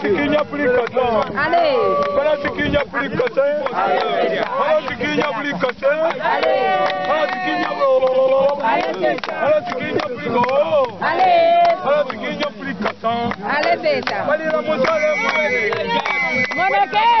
sikinya aplikasyon. Ale. Bana sikinya aplikasyon. Ale. Bana sikinya aplikasyon. Ale. Bana sikinya Ale. Bana sikinya aplikasyon. Ale. Bana sikinya aplikasyon. Ale beta. Bana la mozale. Moneketa. Moneketa.